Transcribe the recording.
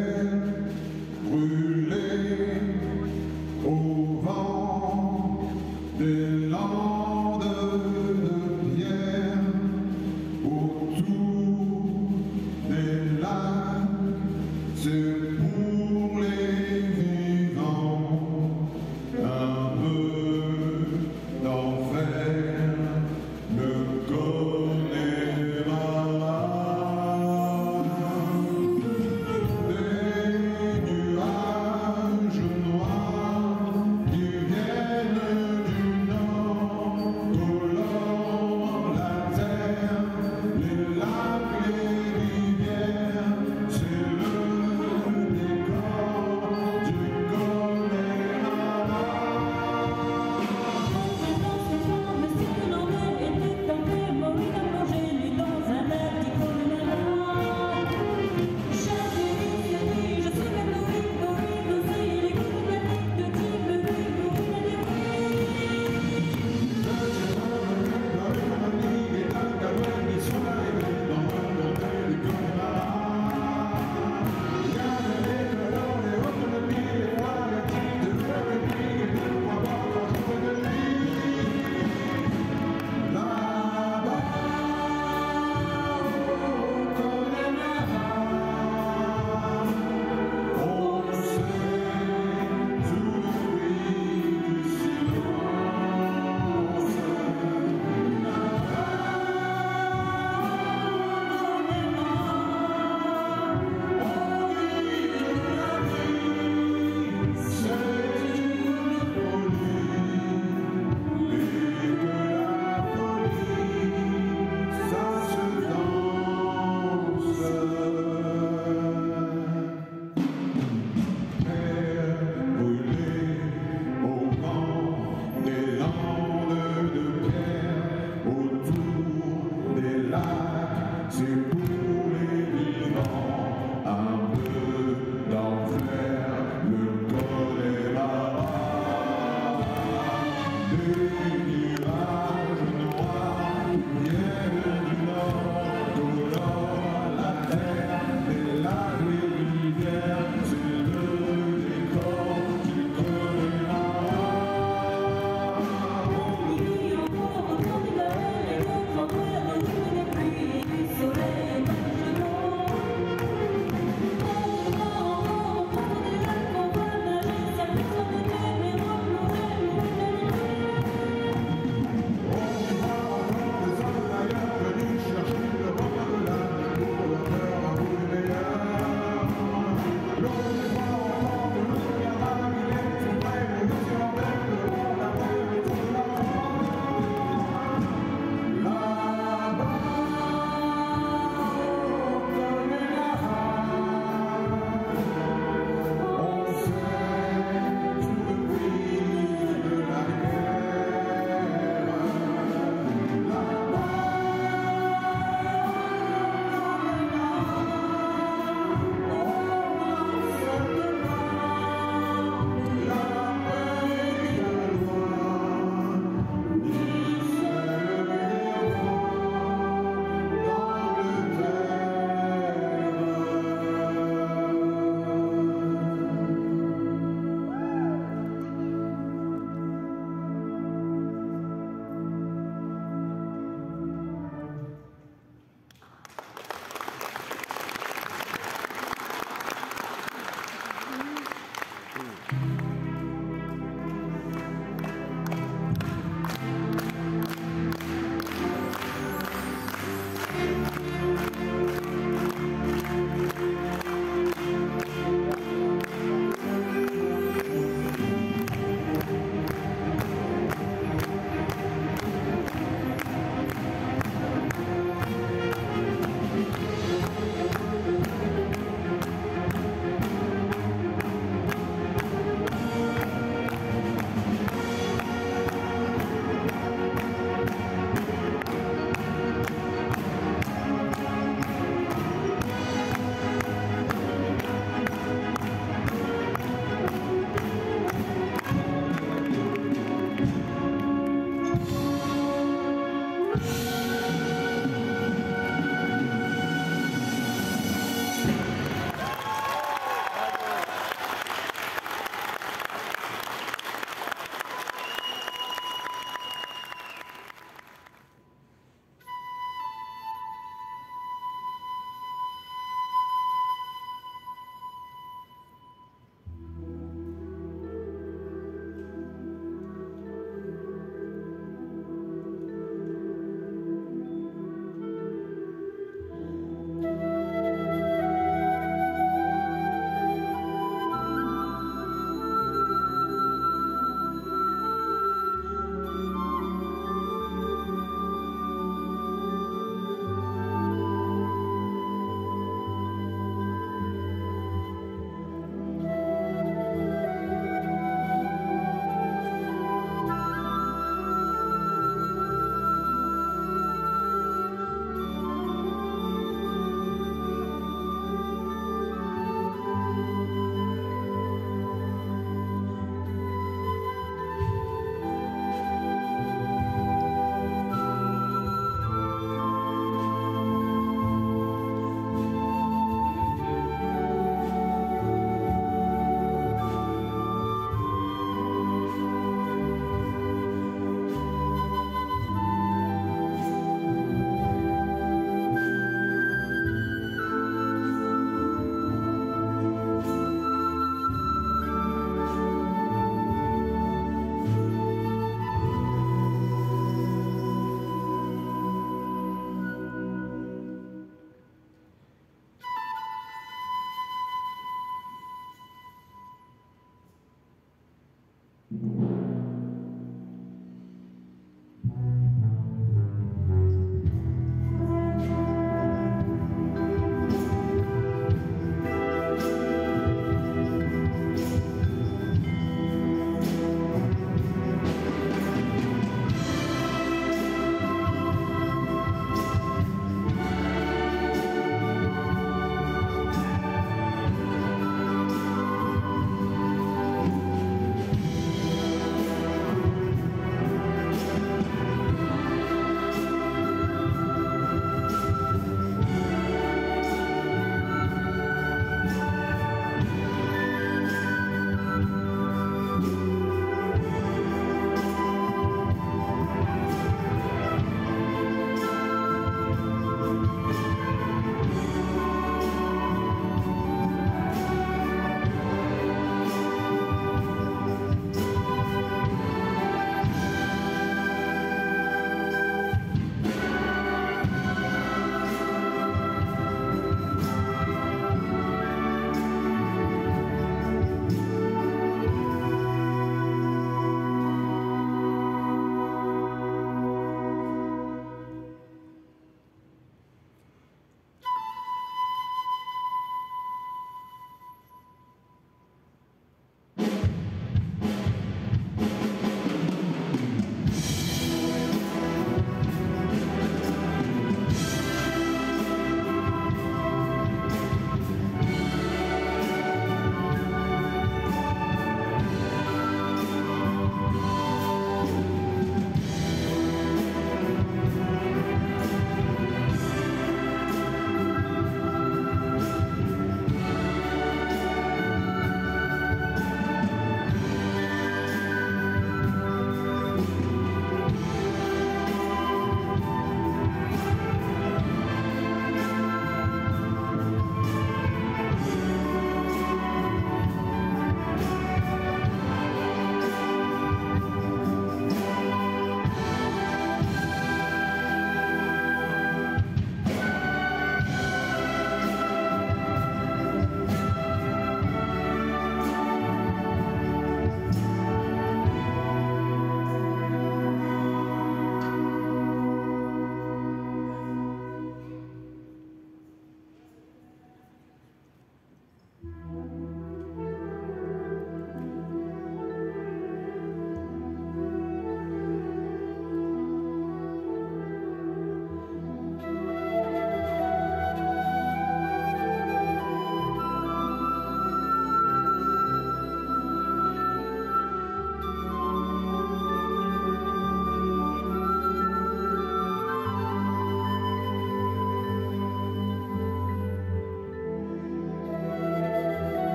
Amen.